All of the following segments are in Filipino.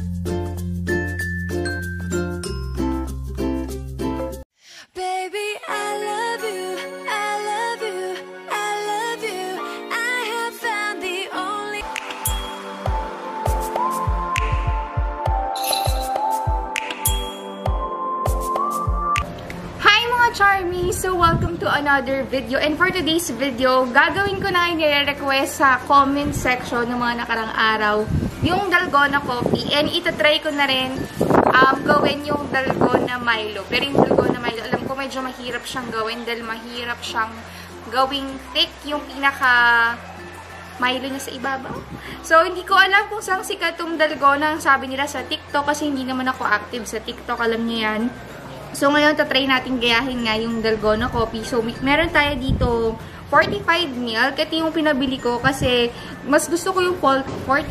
thank you another video. And for today's video, gagawin ko na i-request sa comment section ng mga nakarang araw yung Dalgona coffee. And itatry ko na rin um, gawin yung Dalgona Milo. Pero yung Dalgona Milo, alam ko medyo mahirap siyang gawin dahil mahirap siyang gawing thick yung pinaka Milo niya sa ibabaw. So, hindi ko alam kung saan sikat yung Dalgona ang sabi nila sa TikTok kasi hindi naman ako active sa TikTok. Alam niyo yan. So, ngayon, tatry natin gayahin nga yung Dalgona coffee. So, meron tayo dito 45 milk. Ito yung pinabili ko kasi mas gusto ko yung 40,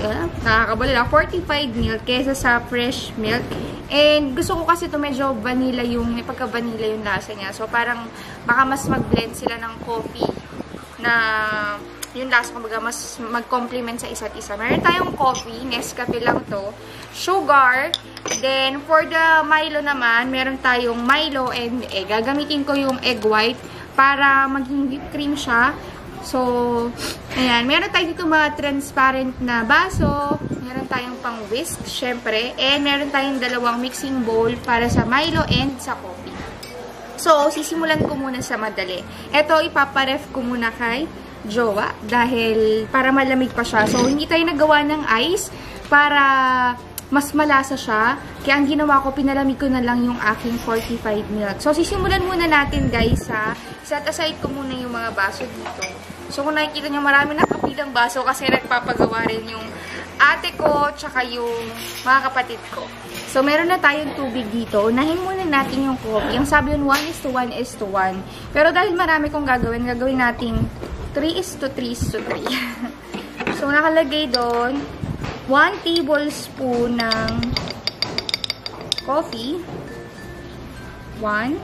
eh, nakakabala lang, 45 milk kaysa sa fresh milk. And gusto ko kasi ito medyo vanilla yung, may pagka-vanilla yung lasa niya. So, parang baka mas mag-blend sila ng coffee na yung lasa kumbaga mas mag-complement sa isa't isa. Meron tayong coffee, Nescafe lang to. Sugar. Then, for the Milo naman, meron tayong Milo and egg. Gagamitin ko yung egg white para maging whipped cream siya. So, ayan. Meron tayo dito mga transparent na baso. Meron tayong pang whisk, syempre. And meron tayong dalawang mixing bowl para sa Milo and sa coffee. So, sisimulan ko muna sa madali. Ito, ipaparef ko muna kay jowa dahil para malamig pa siya. So, hindi tayo nagawa ng ice para mas malasa siya. Kaya ang ginawa ko, pinalamig ko na lang yung aking 45 milk. So, sisimulan muna natin guys sa set aside ko muna yung mga baso dito. So, kung nakikita nyo, marami nakapilang baso kasi nagpapagawa rin yung ate ko, tsaka yung mga kapatid ko. So, meron na tayong tubig dito. Unahin muna natin yung coffee. Yung sabi yun, 1 is to 1 is to 1. Pero dahil marami kong gagawin, gagawin natin 3 is to 3 is to 3. so, nakalagay doon 1 tablespoon ng coffee. 1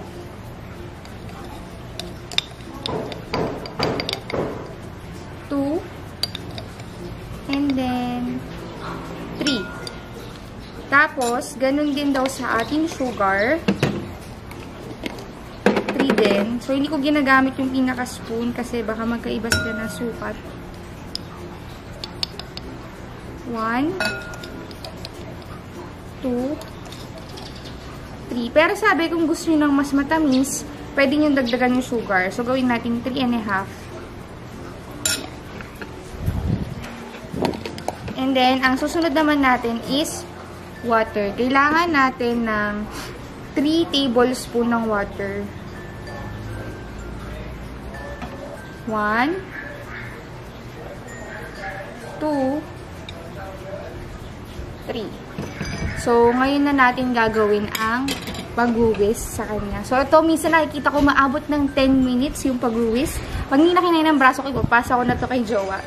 2 and then 3 tapos, ganun din daw sa ating sugar. 3 din. So, hindi ko ginagamit yung pinaka-spoon kasi baka magkaiba sila ng sukat. 1 2 3 Pero sabi, kung gusto nyo ng mas matamis, pwede nyo dagdagan yung sugar. So, gawin natin 3 and a half. And then, ang susunod naman natin is water. Kailangan natin ng 3 tablespoon ng water. 1 2 3 So, ngayon na natin gagawin ang pag-uwis sa kanya. So, ito, minsan nakikita ko maabot ng 10 minutes yung pag-uwis. Pag hindi na kinain ng braso ko, ipapasa ko na to kay Jowa.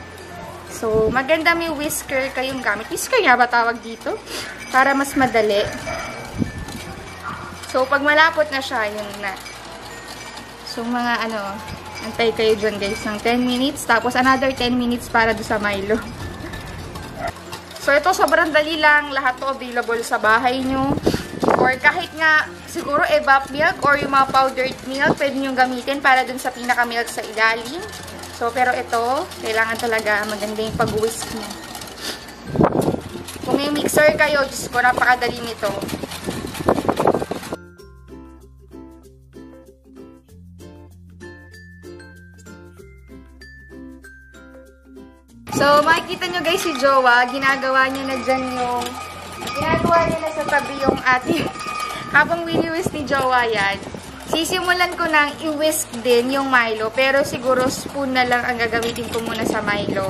So, maganda may whisker kayong gamit. Whisker nga ba tawag dito? Para mas madali. So, pag malapot na siya, yun na. So, mga ano, antay kayo dyan guys ng 10 minutes. Tapos, another 10 minutes para do sa Milo. So, ito sobrang dali lang. Lahat to available sa bahay nyo. Or kahit nga, siguro evap milk or yung mga powdered milk, pwede nyo gamitin para dun sa pinaka-milk sa ilalim. So, pero ito, kailangan talaga maganda yung pag-whisk niya. Kung may mixer kayo, Diyos ko, napakadali nito. So, makikita nyo guys si Jowa, ginagawa niya na dyan yung, ginagawa niya na sa tabi yung ating, habang wini-whisk ni Jowa yan, sisimulan ko nang i-whisk din yung Milo, pero siguro spoon na lang ang gagamitin ko muna sa Milo.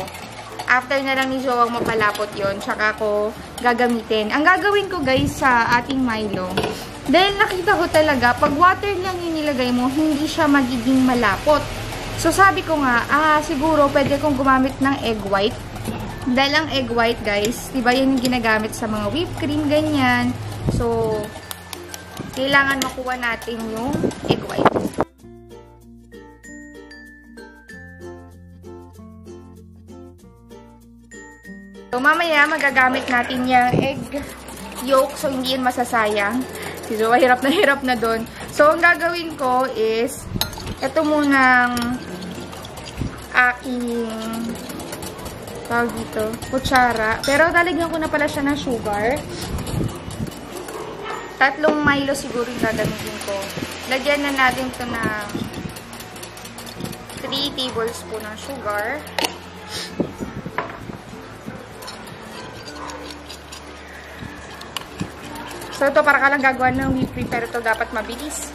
After na lang ni Jowa mapalapot yon tsaka ko gagamitin. Ang gagawin ko guys sa ating Milo, dahil nakita ko talaga, pag water lang yung nilagay mo, hindi siya magiging malapot. So, sabi ko nga, ah, siguro pwede kong gumamit ng egg white. Dahil ang egg white, guys, diba yan yung ginagamit sa mga whipped cream, ganyan. So, kailangan makuha natin yung egg white. So, mamaya magagamit natin yung egg yolk, so hindi yun masasayang. Jowa hirap na hirap na doon. So, ang gagawin ko is, ito munang aking tawag dito, kutsara. Pero lalagyan ko na pala siya ng sugar. Tatlong Milo siguro yung gagamitin ko. Lagyan na natin ito ng 3 tablespoon ng sugar. So, ito para ka lang gagawa ng whipped cream, pero ito dapat mabilis.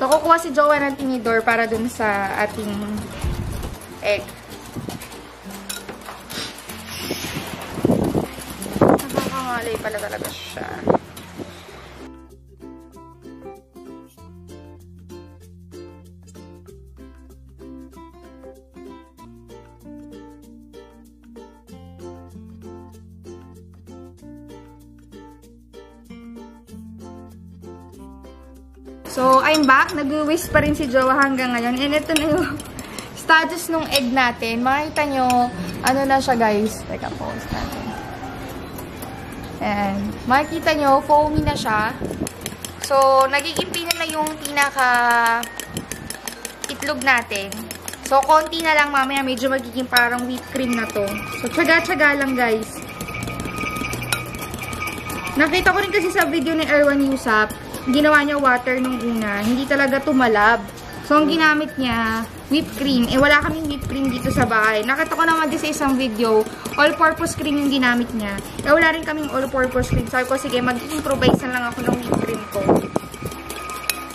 So, kukuha si Jowa ng tinidor para dun sa ating egg. Nakakangalay pala talaga siya. So, I'm back. Nag-whisk pa rin si Jowa hanggang ngayon. And ito na yung status ng egg natin. Makita nyo, ano na siya guys. Teka, pause natin. And, makikita nyo, foamy na siya. So, nagiging pino na yung pinaka itlog natin. So, konti na lang mamaya medyo magiging parang whipped cream na to. So, tsaga-tsaga lang guys. Nakita ko rin kasi sa video ni Erwan Yusap, ginawa niya water nung una. Hindi talaga tumalab. So, ang ginamit niya, whipped cream. Eh, wala kaming whipped cream dito sa bahay. Nakita ko naman din sa isang video, all-purpose cream yung ginamit niya. Eh, wala rin kaming all-purpose cream. Sabi ko, sige, mag-improvise na lang ako ng whipped cream ko.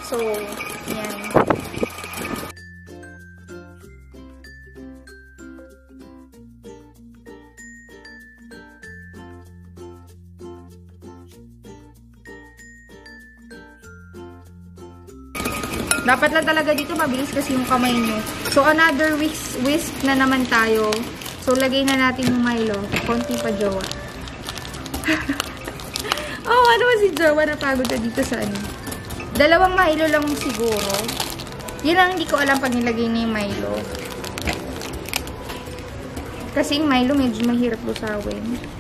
So, yan. Dapat lang talaga dito mabilis kasi yung kamay nyo. So, another whisk, whisk na naman tayo. So, lagay na natin yung Milo. Konti pa jowa. oh, ano si jowa napagod na dito sa ano? Dalawang Milo lang siguro. Yun ang hindi ko alam pag nilagay na yung Milo. Kasi yung Milo medyo mahirap lusawin.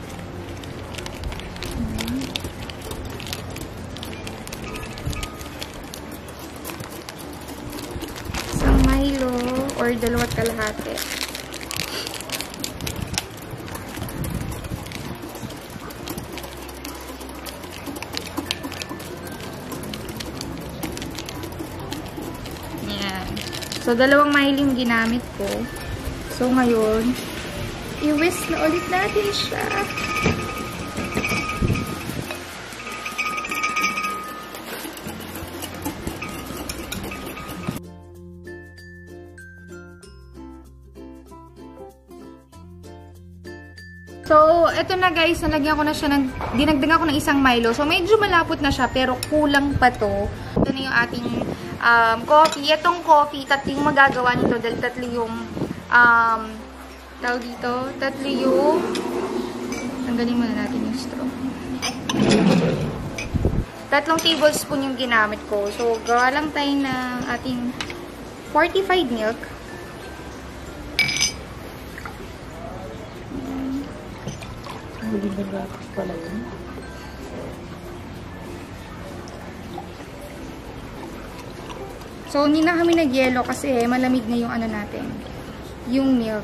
Dalawat kalahati. Yan. So, dalawang yung ginamit ko. So, ngayon, i-whisk na ulit natin siya. So, eto na guys, nalagyan ko na siya ng, dinagdagan ko ng isang Milo. So, medyo malapot na siya, pero kulang pa to. Ito na yung ating um, coffee. Itong coffee, tatlo yung magagawa nito dahil tatlo yung, um, tawag dito, tatlo yung, tanggalin muna natin yung straw. Tatlong tablespoon yung ginamit ko. So, gawa lang tayo ng ating fortified milk. Huli na gatas pala yun. So, hindi na kami nag-yelo kasi malamig na yung ano natin. Yung milk.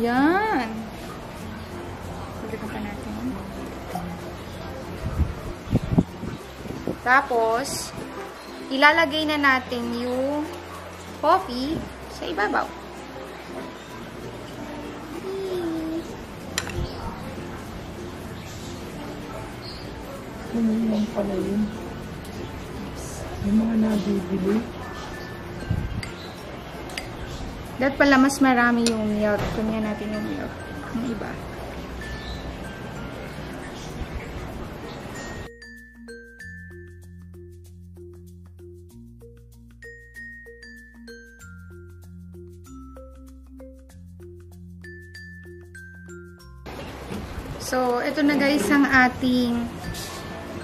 Yan. Pagdagan pa natin. Tapos, ilalagay na natin yung coffee sa ibabaw. Ano naman pala yun? Yung mga nabibili. Dapat pala mas marami yung milk. Tingnan natin yung milk. Yung iba. So, ito na guys ang ating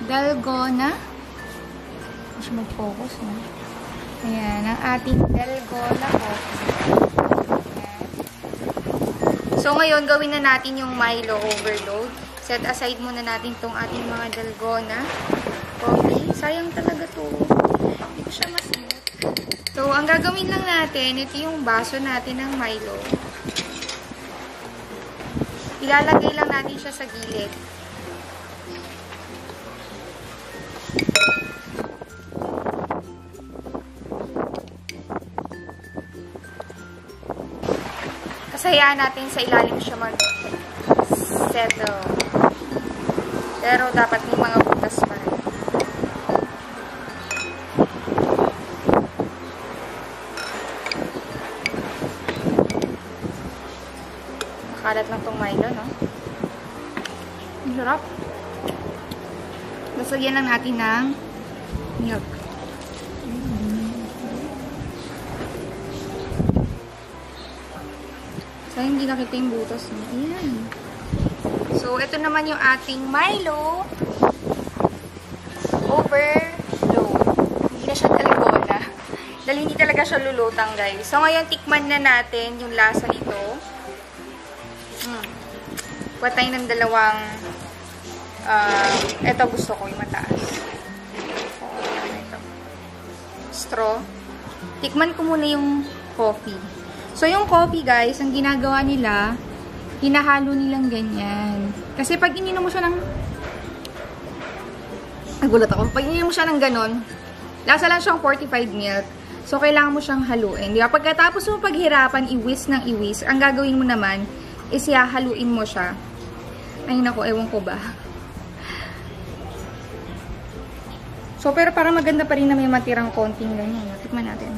dalgona. Hindi siya mag-focus, no? Ayan, ang ating dalgona. Ayan. So, ngayon, gawin na natin yung Milo overload. Set aside muna natin tong ating mga dalgona coffee. Sayang talaga to. Hindi ko siya masimot. So, ang gagawin lang natin, ito yung baso natin ng Milo. Ilalagay lang natin siya sa gilid. Kasayaan natin sa ilalim siya mag-settle. Pero dapat may mga butas pa rin. Makalat lang tong Milo, no? Ang sarap. Tapos lagyan lang natin ng milk. So, hindi nakita yung butas niya. Ayan. So, ito naman yung ating Milo overload. Hindi na siya dalgona. Dahil hindi talaga siya lulutang, guys. So, ngayon, tikman na natin yung lasa nito. Tayo ng dalawang uh, ito gusto ko, yung mataas. Oo. Straw. Tikman ko muna yung coffee. So, yung coffee, guys, ang ginagawa nila, hinahalo nilang ganyan. Kasi pag ininom mo siya ng... Nagulat ako. Pag ininom mo siya ng ganon, lasa lang siyang 45 milk. So, kailangan mo siyang haluin. Di ba? Pagkatapos mo paghirapan, iwis ng iwis, ang gagawin mo naman, is haluin mo siya. Ay, nako, ewan ko ba. So, pero parang maganda pa rin na may matirang konting ganyan. Tikman natin.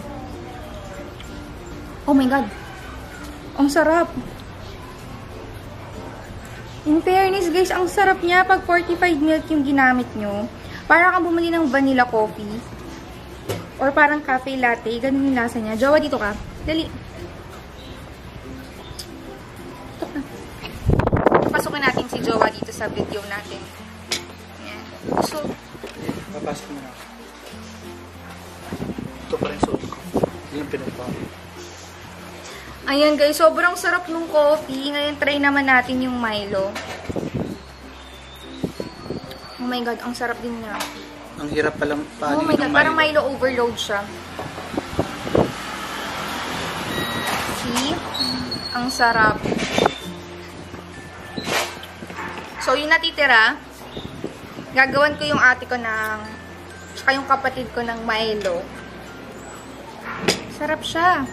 Oh my God! Ang sarap! In fairness, guys, ang sarap niya pag 45 milk yung ginamit nyo. Para kang bumili ng vanilla coffee. Or parang cafe latte. Ganun yung lasa niya. Jowa, dito ka. Dali. Sa video natin. Ayan. So, Papasok mo na. Ito pa rin suot ko. Yun ang pinagpapalit. Ayan guys, sobrang sarap nung coffee. Ngayon try naman natin yung Milo. Oh my god, ang sarap din niya. Ang hirap palang Oh paano my god, parang Milo overload siya. See? Ang sarap. So, yung natitira, gagawan ko yung ate ko ng, tsaka yung kapatid ko ng Milo. Sarap siya.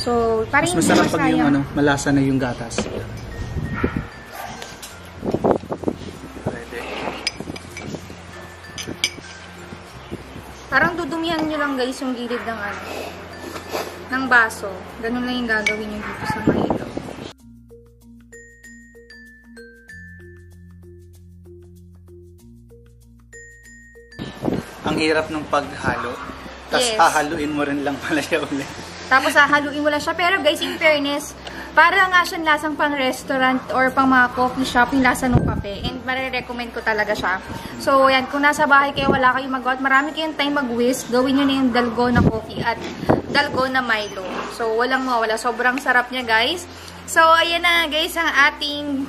So, parang Mas masarap pag yung ano, malasa na yung gatas. Pwede. Parang dudumihan nyo lang guys yung gilid ng ano, ng baso. Ganun lang yung gagawin nyo dito sa Milo. Ang hirap ng paghalo. Tapos Yes. hahaluin mo rin lang pala siya ulit. Tapos hahaluin mo lang siya. Pero guys, in fairness, para nga siyang lasang pang restaurant or pang mga coffee shop, yung lasa ng kape. And marirecommend ko talaga siya. So, yan. Kung nasa bahay kayo, wala kayong magawa marami kayong time mag-whisk, gawin nyo na yung dalgona coffee at dalgona Milo. So, walang mawala. Sobrang sarap niya, guys. So, ayan na, guys, ang ating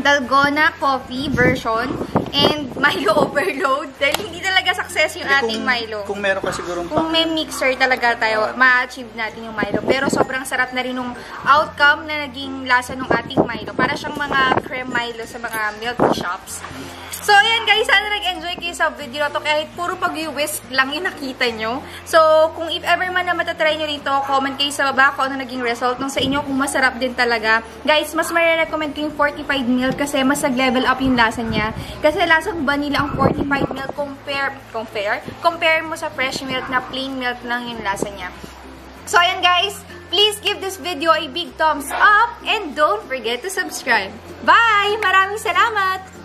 dalgona coffee version and Milo overload. Dahil hindi talaga success yung ating kung, Milo. Kung meron ka siguro Kung may mixer talaga tayo, ma-achieve natin yung Milo. Pero sobrang sarap na rin yung outcome na naging lasa ng ating Milo. Para siyang mga creme Milo sa mga milk shops. So, ayan guys, sana nag-enjoy kayo sa video na to. Kahit puro pag-whisk lang yung nakita nyo. So, kung if ever man na matatry nyo rito, comment kayo sa baba kung ano naging result nung sa inyo, kung masarap din talaga. Guys, mas marirecommend ko yung 45 milk kasi mas nag-level up yung lasa niya. Kasi lasang vanilla ang 45 milk compare, compare, compare mo sa fresh milk na plain milk lang yung lasa niya. So, ayan guys, please give this video a big thumbs up and don't forget to subscribe. Bye! Maraming salamat!